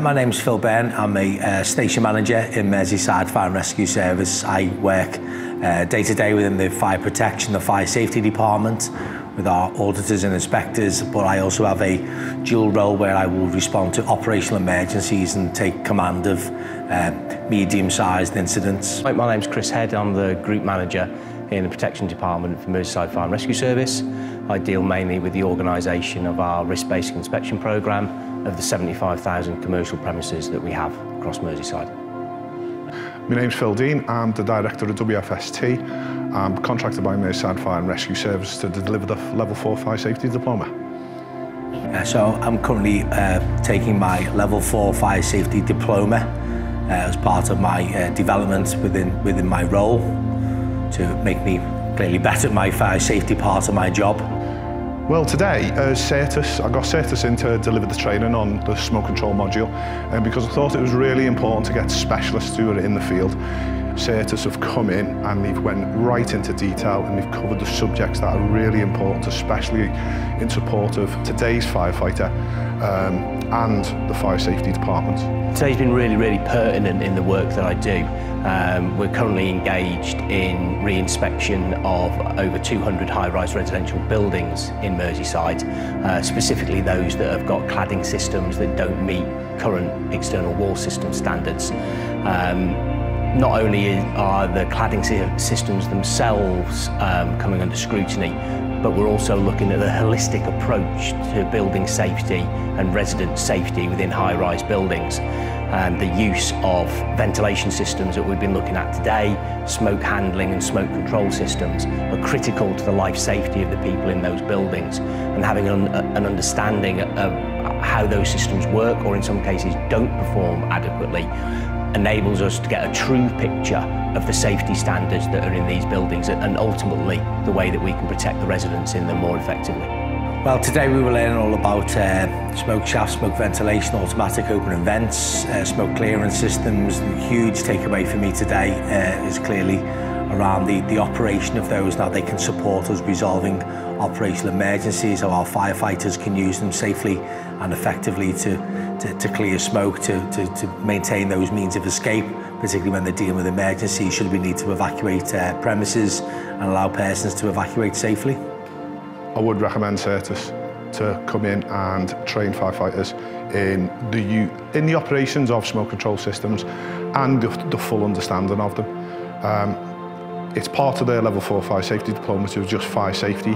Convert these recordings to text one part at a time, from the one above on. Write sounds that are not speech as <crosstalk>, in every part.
My name's Phil Byrne. I'm a uh, station manager in Merseyside Fire and Rescue Service. I work uh, day to day within the fire protection, the fire safety department with our auditors and inspectors, but I also have a dual role where I will respond to operational emergencies and take command of uh, medium-sized incidents. My name's Chris Head. I'm the group manager in the protection department for Merseyside Fire and Rescue Service. I deal mainly with the organisation of our risk-based inspection programme of the 75,000 commercial premises that we have across Merseyside. My name's Phil Dean. I'm the director of WFST. I'm contracted by Merseyside Fire and Rescue Service to deliver the level 4 fire safety diploma. Uh, so I'm currently uh, taking my level 4 fire safety diploma uh, as part of my uh, development within within my role to make me clearly <laughs> better at my fire safety part of my job. Well, today, as Sertus, I got Sertus in to deliver the training on the smoke control module and because I thought it was really important to get specialists who are in the field. Sertus have come in and they've went right into detail and they've covered the subjects that are really important, especially in support of today's firefighter um, and the fire safety department. Today's been really, really pertinent in the work that I do. Um, we're currently engaged in re-inspection of over 200 high-rise residential buildings in Merseyside, uh, specifically those that have got cladding systems that don't meet current external wall system standards. Um, not only are the cladding systems themselves um, coming under scrutiny, but we're also looking at the holistic approach to building safety and resident safety within high-rise buildings. And the use of ventilation systems that we've been looking at today, smoke handling and smoke control systems are critical to the life safety of the people in those buildings and having an, an understanding of how those systems work or in some cases don't perform adequately enables us to get a true picture of the safety standards that are in these buildings and ultimately the way that we can protect the residents in them more effectively. Well, today we were learning all about uh, smoke shafts, smoke ventilation, automatic open and vents, uh, smoke clearance systems. The huge takeaway for me today uh, is clearly around the, the operation of those, Now they can support us resolving operational emergencies, how our firefighters can use them safely and effectively to, to, to clear smoke, to, to, to maintain those means of escape, particularly when they're dealing with emergencies, should we need to evacuate uh, premises and allow persons to evacuate safely. I would recommend Sertus to come in and train firefighters in the, in the operations of smoke control systems and the, the full understanding of them. Um, It's part of their level 4 fire safety diploma to just fire safety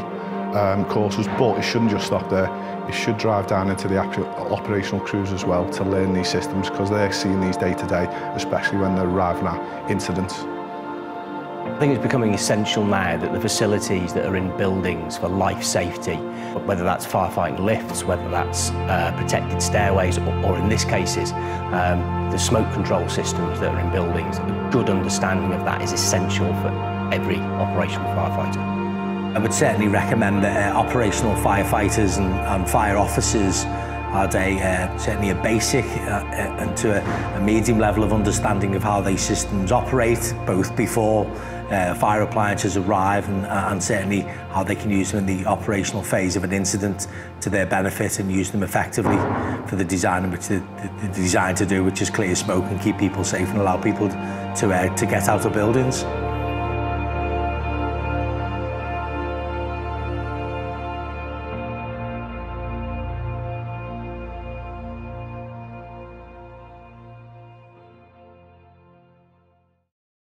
um, courses, but it shouldn't just stop there. It should drive down into the actual operational crews as well to learn these systems because they're seeing these day to day, especially when they're arriving at incidents. I think it's becoming essential now that the facilities that are in buildings for life safety, whether that's firefighting lifts, whether that's uh, protected stairways, or, or in this cases, um, the smoke control systems that are in buildings, a good understanding of that is essential for every operational firefighter. I would certainly recommend that uh, operational firefighters and, and fire officers had a uh, certainly a basic uh, uh, and to a, a medium level of understanding of how these systems operate, both before uh, fire appliances arrive and, uh, and certainly how they can use them in the operational phase of an incident to their benefit and use them effectively for the design which they're, they're designed to do, which is clear smoke and keep people safe and allow people to, uh, to get out of buildings.